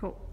Cool.